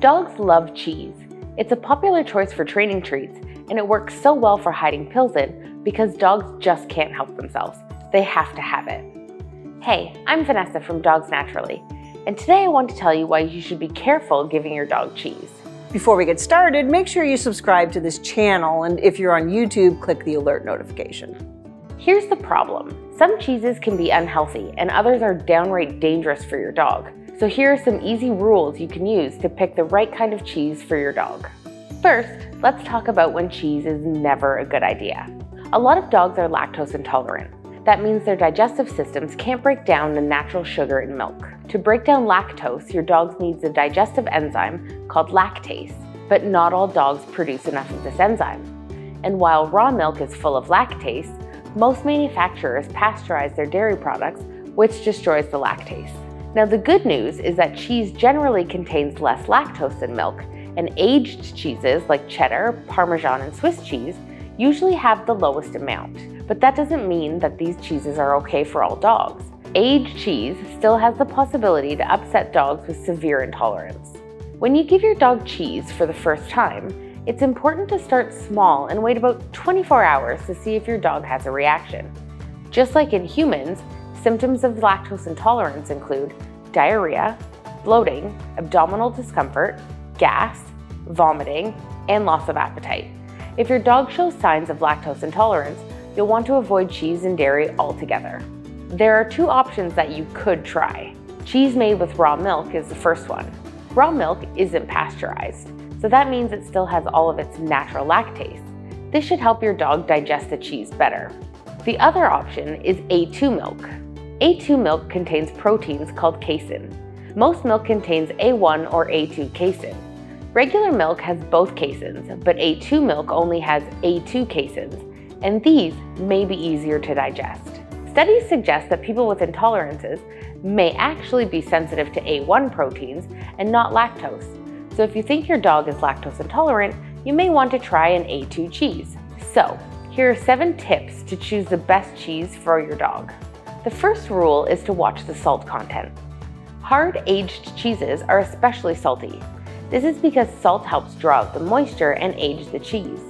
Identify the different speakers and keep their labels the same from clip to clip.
Speaker 1: Dogs love cheese. It's a popular choice for training treats, and it works so well for hiding pills in because dogs just can't help themselves. They have to have it. Hey, I'm Vanessa from Dogs Naturally, and today I want to tell you why you should be careful giving your dog cheese.
Speaker 2: Before we get started, make sure you subscribe to this channel, and if you're on YouTube, click the alert notification.
Speaker 1: Here's the problem. Some cheeses can be unhealthy and others are downright dangerous for your dog. So here are some easy rules you can use to pick the right kind of cheese for your dog. First, let's talk about when cheese is never a good idea. A lot of dogs are lactose intolerant. That means their digestive systems can't break down the natural sugar in milk. To break down lactose, your dog needs a digestive enzyme called lactase, but not all dogs produce enough of this enzyme. And while raw milk is full of lactase, most manufacturers pasteurize their dairy products, which destroys the lactase. Now the good news is that cheese generally contains less lactose than milk, and aged cheeses like cheddar, parmesan, and Swiss cheese usually have the lowest amount. But that doesn't mean that these cheeses are okay for all dogs. Aged cheese still has the possibility to upset dogs with severe intolerance. When you give your dog cheese for the first time, it's important to start small and wait about 24 hours to see if your dog has a reaction. Just like in humans, symptoms of lactose intolerance include diarrhea, bloating, abdominal discomfort, gas, vomiting, and loss of appetite. If your dog shows signs of lactose intolerance, you'll want to avoid cheese and dairy altogether. There are two options that you could try. Cheese made with raw milk is the first one. Raw milk isn't pasteurized, so that means it still has all of its natural lactase. This should help your dog digest the cheese better. The other option is A2 milk. A2 milk contains proteins called casein. Most milk contains A1 or A2 casein. Regular milk has both caseins, but A2 milk only has A2 caseins, and these may be easier to digest. Studies suggest that people with intolerances may actually be sensitive to A1 proteins and not lactose. So if you think your dog is lactose intolerant, you may want to try an A2 cheese. So, here are seven tips to choose the best cheese for your dog. The first rule is to watch the salt content. Hard aged cheeses are especially salty. This is because salt helps draw out the moisture and age the cheese.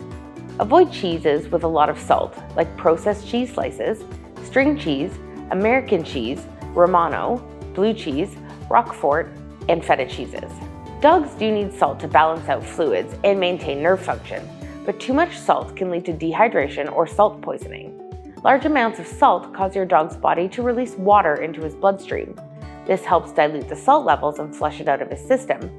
Speaker 1: Avoid cheeses with a lot of salt, like processed cheese slices, string cheese, American cheese, Romano, blue cheese, Roquefort, and feta cheeses. Dogs do need salt to balance out fluids and maintain nerve function, but too much salt can lead to dehydration or salt poisoning. Large amounts of salt cause your dog's body to release water into his bloodstream. This helps dilute the salt levels and flush it out of his system.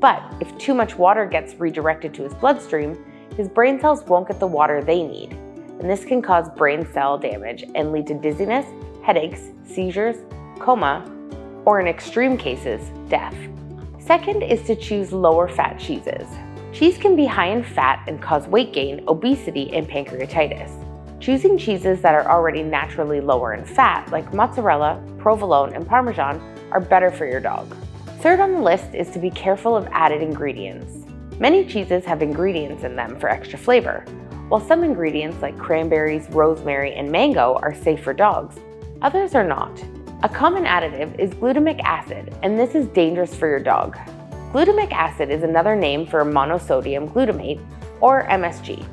Speaker 1: But if too much water gets redirected to his bloodstream, his brain cells won't get the water they need, and this can cause brain cell damage and lead to dizziness, headaches, seizures, coma, or in extreme cases, death. Second is to choose lower fat cheeses. Cheese can be high in fat and cause weight gain, obesity, and pancreatitis. Choosing cheeses that are already naturally lower in fat, like mozzarella, provolone, and parmesan, are better for your dog. Third on the list is to be careful of added ingredients. Many cheeses have ingredients in them for extra flavor, while some ingredients like cranberries, rosemary, and mango are safe for dogs, others are not. A common additive is glutamic acid, and this is dangerous for your dog. Glutamic acid is another name for monosodium glutamate, or MSG.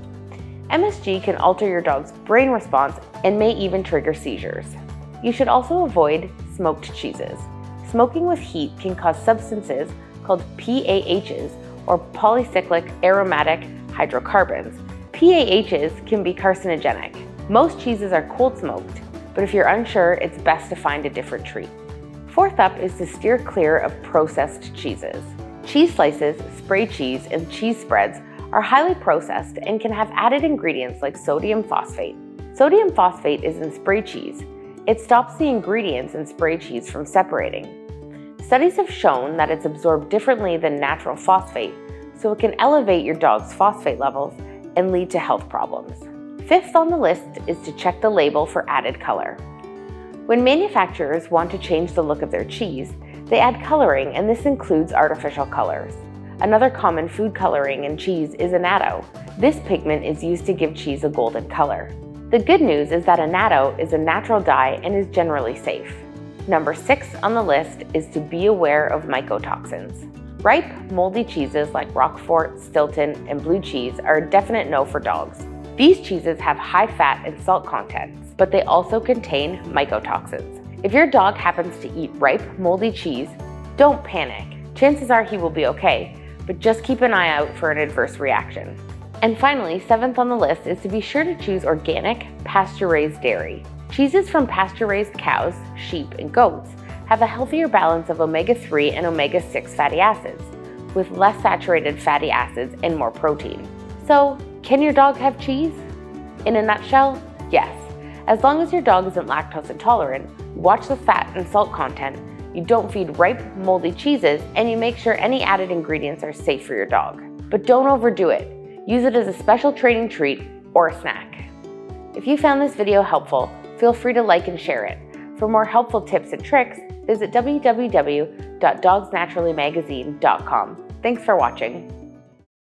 Speaker 1: MSG can alter your dog's brain response and may even trigger seizures. You should also avoid smoked cheeses. Smoking with heat can cause substances called PAHs or polycyclic aromatic hydrocarbons. PAHs can be carcinogenic. Most cheeses are cold smoked, but if you're unsure, it's best to find a different treat. Fourth up is to steer clear of processed cheeses. Cheese slices, spray cheese, and cheese spreads are highly processed and can have added ingredients like sodium phosphate. Sodium phosphate is in spray cheese. It stops the ingredients in spray cheese from separating. Studies have shown that it's absorbed differently than natural phosphate, so it can elevate your dog's phosphate levels and lead to health problems. Fifth on the list is to check the label for added color. When manufacturers want to change the look of their cheese, they add coloring and this includes artificial colors. Another common food coloring in cheese is annatto. This pigment is used to give cheese a golden color. The good news is that annatto is a natural dye and is generally safe. Number six on the list is to be aware of mycotoxins. Ripe, moldy cheeses like Roquefort, Stilton, and blue cheese are a definite no for dogs. These cheeses have high fat and salt contents, but they also contain mycotoxins. If your dog happens to eat ripe, moldy cheese, don't panic. Chances are he will be okay, but just keep an eye out for an adverse reaction. And finally, seventh on the list is to be sure to choose organic, pasture-raised dairy. Cheeses from pasture-raised cows, sheep, and goats have a healthier balance of omega-3 and omega-6 fatty acids, with less saturated fatty acids and more protein. So, can your dog have cheese? In a nutshell, yes. As long as your dog isn't lactose intolerant, watch the fat and salt content, you don't feed ripe, moldy cheeses, and you make sure any added ingredients are safe for your dog. But don't overdo it. Use it as a special training treat or a snack. If you found this video helpful, feel free to like and share it. For more helpful tips and tricks, visit www.dogsnaturallymagazine.com. Thanks for watching.